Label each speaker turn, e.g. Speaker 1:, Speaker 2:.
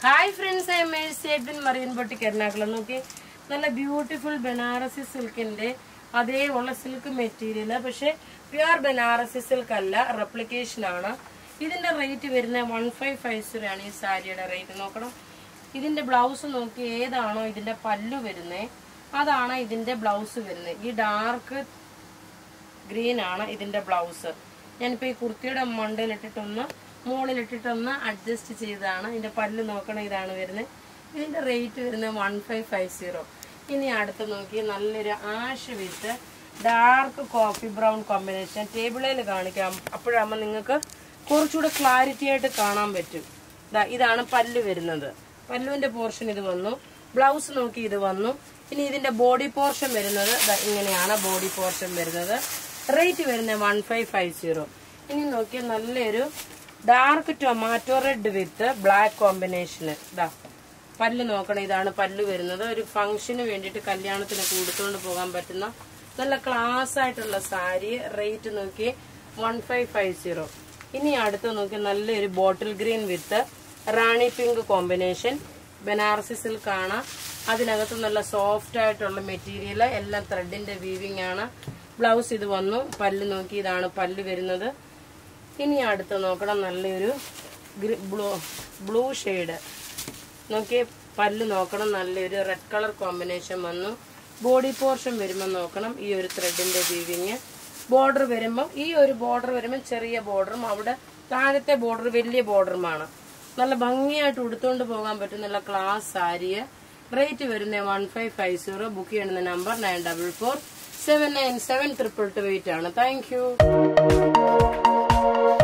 Speaker 1: Hi friends I മേഴ്സേബിൻ മറിയൻ boutique Ernakulam നോക്കി നല്ല ബ്യൂട്ടിഫുൾ ബനാറസി സിൽക്കിന്റെ ഉള്ള സിൽക്ക് മെറ്റീരിയൽ പക്ഷെ പ്യുർ ബനാറസി സിൽക്ക് അല്ല റെപ്ലിക്കേഷൻ ആണ്. ഇതിന്റെ റേറ്റ് വരുന്നത് വൺ ഫൈവ് ഫൈവ് സീറോ ആണ് ഈ സാരിയുടെ റേറ്റ് നോക്കണം. ഇതിന്റെ ബ്ലൗസ് നോക്കി ഏതാണോ ഇതിന്റെ പല്ലു വരുന്നത് അതാണ് ഇതിന്റെ ബ്ലൗസ് വരുന്നത് ഈ ഡാർക്ക് ഗ്രീൻ ആണ് ഇതിന്റെ ബ്ലൗസ് ഞാനിപ്പോ ഈ കുർത്തിയുടെ മണ്ടയിലിട്ടിട്ടൊന്ന് മുകളിലിട്ടിട്ടൊന്ന് അഡ്ജസ്റ്റ് ചെയ്തതാണ്. ഇതിന്റെ പല്ല് നോക്കണ ഇതാണ് വരുന്നത്. ഇതിന്റെ റേറ്റ് വരുന്നത് വൺ ഫൈവ് ഫൈവ് സീറോ. ഇനി അടുത്ത് നോക്കി നല്ലൊരു ash with dark coffee brown combination. ടേബിളിൽ കാണിക്കാം. അപ്പോഴാകുമ്പോൾ നിങ്ങൾക്ക് കുറച്ചുകൂടെ ക്ലാരിറ്റി ആയിട്ട് കാണാൻ പറ്റും. ഇതാണ് പല്ല് വരുന്നത്. പല്ലുവിന്റെ പോർഷൻ ഇത് വന്നു. ബ്ലൗസ് നോക്കി ഇത് വന്നു. ഇനി ഇതിന്റെ ബോഡി പോർഷൻ വരുന്നത് ഇങ്ങനെയാണ് ബോഡി പോർഷൻ വരുന്നത്. റേറ്റ് വരുന്നത് വൺ ഫൈവ് ഫൈവ് സീറോ. ഇനി നോക്കിയാൽ നല്ലൊരു dark tomato red with black കോമ്പിനേഷന് ഇതാ പല്ല് നോക്കണം. ഇതാണ് പല്ല് വരുന്നത്. ഒരു ഫംഗ്ഷന് വേണ്ടിയിട്ട് കല്യാണത്തിനൊക്കെ ഉടുത്തുകൊണ്ട് പോകാൻ പറ്റുന്ന നല്ല ക്ലാസ് ആയിട്ടുള്ള സാരി. റേറ്റ് നോക്കി വൺ ഫൈവ് ഫൈവ് സീറോ ഇനി അടുത്ത് നോക്കി നല്ലൊരു bottle green with Rani pink combination Banarasi silk ആണ്. അതിനകത്ത് നല്ല സോഫ്റ്റ് ആയിട്ടുള്ള മെറ്റീരിയൽ എല്ലാം ത്രെഡിന്റെ വീവിംഗ് ആണ്. ബ്ലൗസ് ഇത് വന്നു. പല്ല് നോക്കി ഇതാണ് പല്ല് വരുന്നത്. ഇനി അടുത്ത് നോക്കണം നല്ലൊരു ബ്ലൂ ബ്ലൂ ഷെയ്ഡ്. നോക്കിയേ പല്ല് നോക്കണം നല്ലൊരു റെഡ് കളർ കോമ്പിനേഷൻ വന്നു. ബോഡി പോർഷൻ വരുമ്പോൾ നോക്കണം ഈ ഒരു ത്രെഡിന്റെ വീവിങ് ബോർഡർ വരുമ്പോൾ ഈ ഒരു ബോർഡർ വരുമ്പോൾ ചെറിയ ബോർഡറും അവിടെ താഴത്തെ ബോർഡർ വലിയ ബോർഡറുമാണ് നല്ല ഭംഗിയായിട്ട് ഉടുത്തുകൊണ്ട് പോകാൻ പറ്റും നല്ല ക്ലാസ് സാരിയെ. റേറ്റ് വരുന്ന one five five zero book ചെയ്യുന്ന number nine double four seven nine seven triple two eight ആണ്. Thank you Bye.